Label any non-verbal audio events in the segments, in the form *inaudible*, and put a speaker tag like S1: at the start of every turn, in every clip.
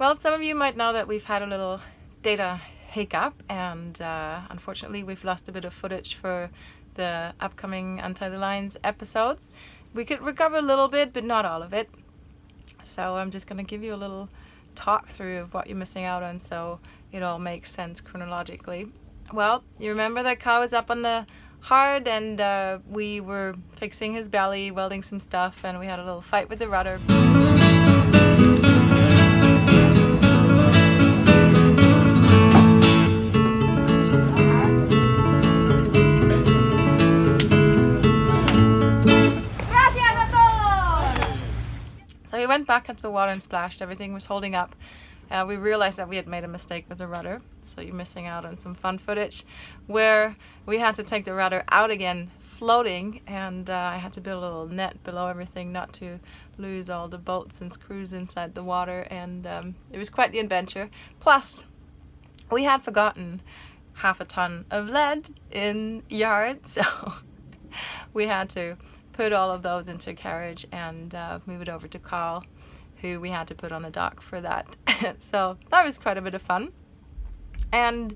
S1: Well, some of you might know that we've had a little data hiccup and uh, unfortunately we've lost a bit of footage for the upcoming Untie the Lines episodes. We could recover a little bit, but not all of it. So I'm just going to give you a little talk through of what you're missing out on so it all makes sense chronologically. Well, you remember that Karl was up on the hard and uh, we were fixing his belly, welding some stuff, and we had a little fight with the rudder. Went back into the water and splashed. Everything was holding up. Uh, we realized that we had made a mistake with the rudder, so you're missing out on some fun footage where we had to take the rudder out again floating and uh, I had to build a little net below everything not to lose all the bolts and screws inside the water and um, it was quite the adventure. Plus, we had forgotten half a ton of lead in *laughs* yard, so we had to put all of those into a carriage and uh, move it over to Karl who we had to put on the dock for that. *laughs* so that was quite a bit of fun. And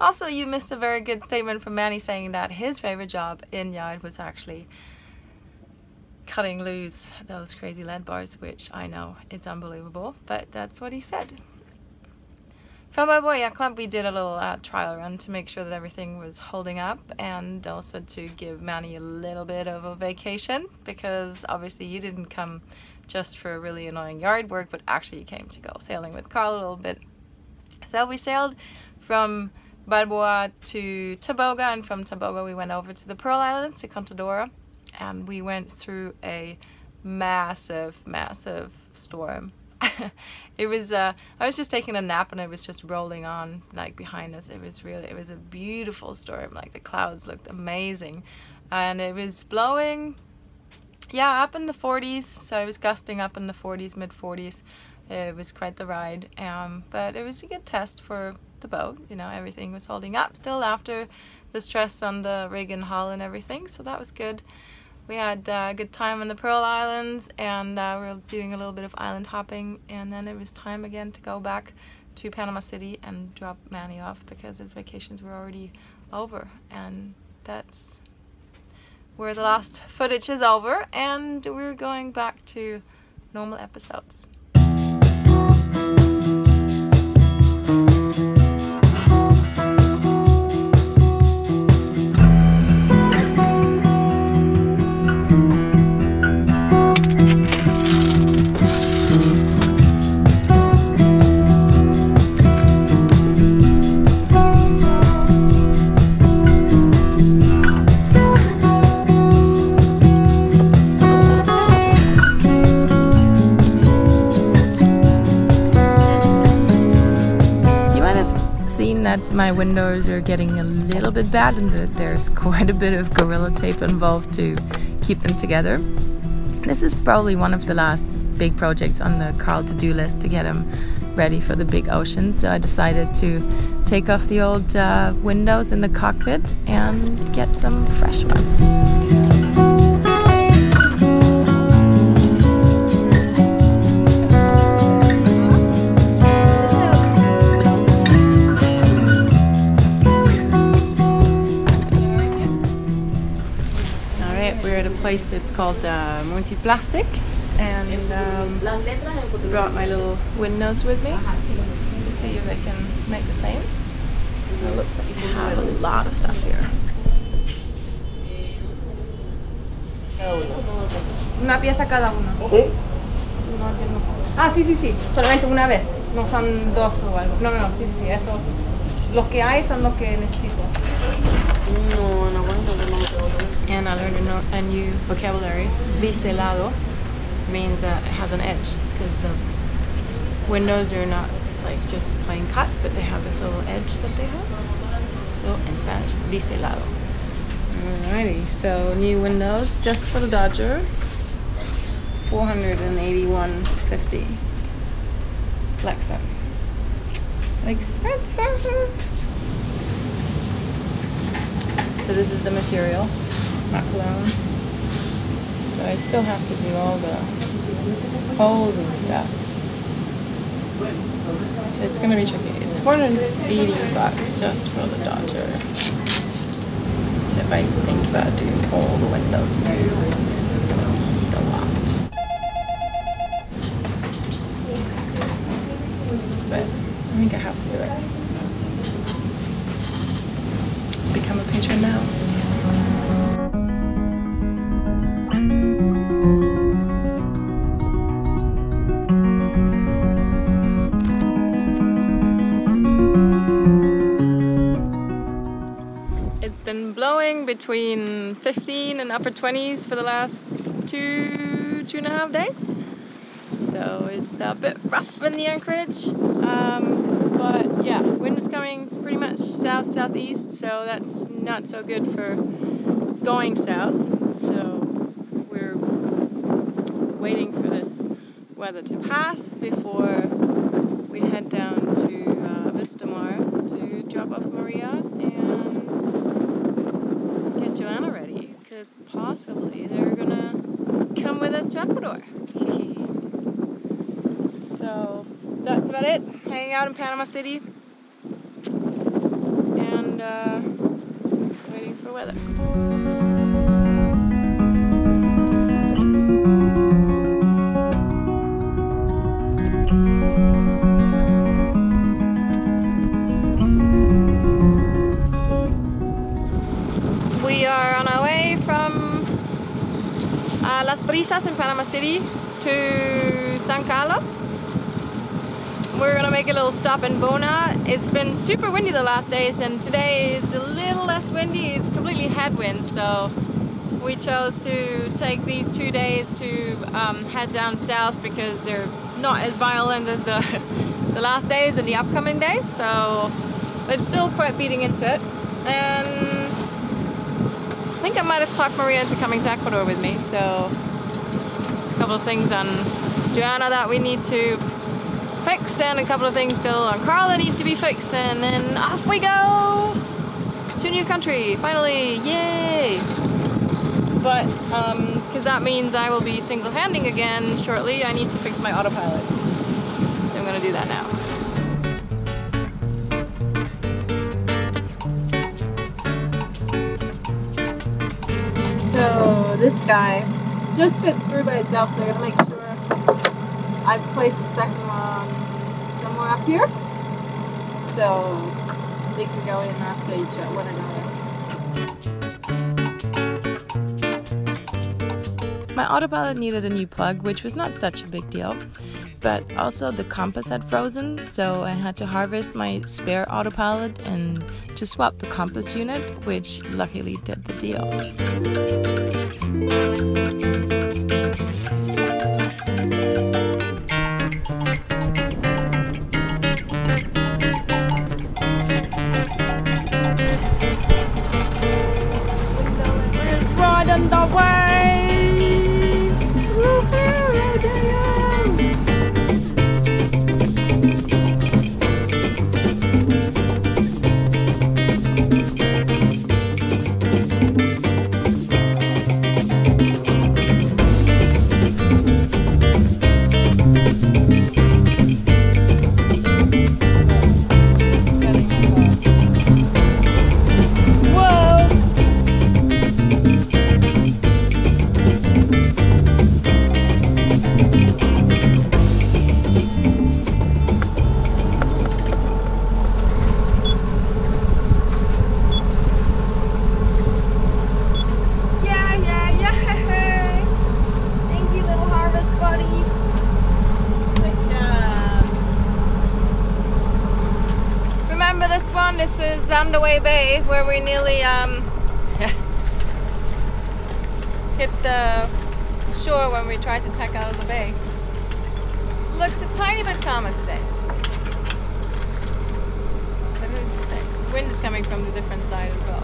S1: also you missed a very good statement from Manny saying that his favorite job in yard was actually cutting loose those crazy lead bars, which I know it's unbelievable, but that's what he said. From Balboa Yacht Club, we did a little uh, trial run to make sure that everything was holding up and also to give Manny a little bit of a vacation because obviously you didn't come just for really annoying yard work, but actually you came to go sailing with Karl a little bit. So we sailed from Balboa to Taboga, and from Taboga we went over to the Pearl Islands to Contadora, and we went through a massive, massive storm. *laughs* it was uh, I was just taking a nap and it was just rolling on like behind us. It was really it was a beautiful storm. Like the clouds looked amazing, and it was blowing yeah, up in the 40s. So I was gusting up in the 40s, mid 40s. It was quite the ride, um, but it was a good test for the boat. You know, everything was holding up still after the stress on the rig and hull and everything. So that was good. We had uh, a good time on the Pearl Islands, and uh, we were doing a little bit of island hopping. And then it was time again to go back to Panama City and drop Manny off because his vacations were already over. And that's where the last footage is over and we're going back to normal episodes. Windows are getting a little bit bad and that there's *laughs* quite a bit of Gorilla Tape involved to keep them together. This is probably one of the last big projects on the Karl to-do list to get him ready for the big ocean. So I decided to take off the old uh, windows in the cockpit and get some fresh ones. Place. It's called uh, Monty Plastic, and um, brought my little windows with me to see if they can make the same. And it looks like you have a lot of stuff here. Una pieza cada uno. ¿Sí? Ah, sí, sí, sí. Solamente una vez. No son dos o algo. No, no, no. Sí, sí, sí. Eso. Los que hay son los que necesito. No, no, and I learned a, new vocabulary. Biselado means that it has an edge because the windows are not like just plain cut, but they have this little edge that they have. So in Spanish, biselado. Alrighty, so new windows just for the Dodger. 481.50. Lexan. Expensive. So this is the material not So I still have to do all the holes and stuff. So it's gonna be tricky. It's 480 bucks just for the Dodger. So if I think about doing all the windows it's gonna be a lot. But I think I have to do it. Become a patron now. Between 15 and upper 20s for the last two, two and a half days. So it's a bit rough in the anchorage. Um, but yeah, wind is coming pretty much south southeast, so that's not so good for going south. So we're waiting for this weather to pass before we head down to uh, Vista Mar to drop off Maria and Joana ready because possibly they're gonna come with us to Ecuador. *laughs* so that's about it. Hanging out in Panama City and uh, waiting for weather. Brisas in Panama City to San Carlos. We're gonna make a little stop in Bona. It's been super windy the last days and today it's a little less windy. It's completely headwind, so we chose to take these two days to um, head down south because they're not as violent as the, *laughs* the last days and the upcoming days, so it's still quite beating into it. And I think I might have talked Maria into coming to Ecuador with me, so a couple of things on Joana that we need to fix, and a couple of things still on Karl that need to be fixed, and then off we go to new country, finally, yay! But, um, because that means I will be single-handing again shortly, I need to fix my autopilot. So I'm gonna do that now. So this guy just fits through by itself, so I gotta make sure I place the second one somewhere up here, so they can go in after each other, one another. My autopilot needed a new plug, which was not such a big deal. But also the compass had frozen, so I had to harvest my spare autopilot and to swap the compass unit, which luckily did the deal. One? This is Underway Bay, where we nearly um *laughs* hit the shore when we tried to tack out of the bay. Looks a tiny bit calmer today. But who's to say? Wind is coming from the different side as well.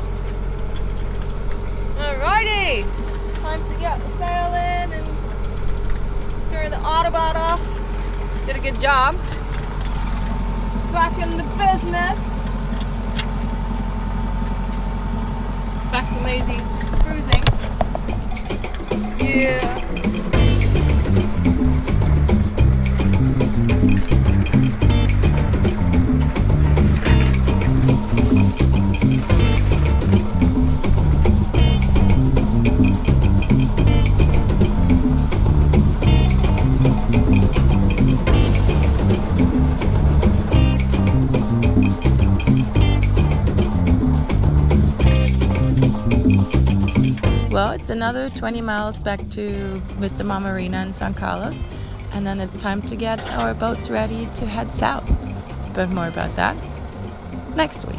S1: Alrighty! Time to get the sail in and turn the Autobot off. Did a good job. Back in the business. Back to lazy cruising. Yeah. It's another 20 miles back to Vista Mar Marina in San Carlos, and then it's time to get our boats ready to head south. But more about that next week.